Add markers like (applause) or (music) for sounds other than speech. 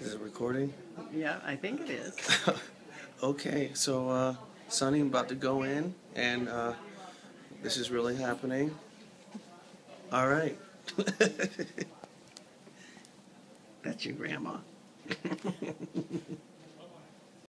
Is it recording? Yeah, I think it is. (laughs) okay, so uh, Sonny, I'm about to go in, and uh, this is really happening. All right. (laughs) That's your grandma. (laughs)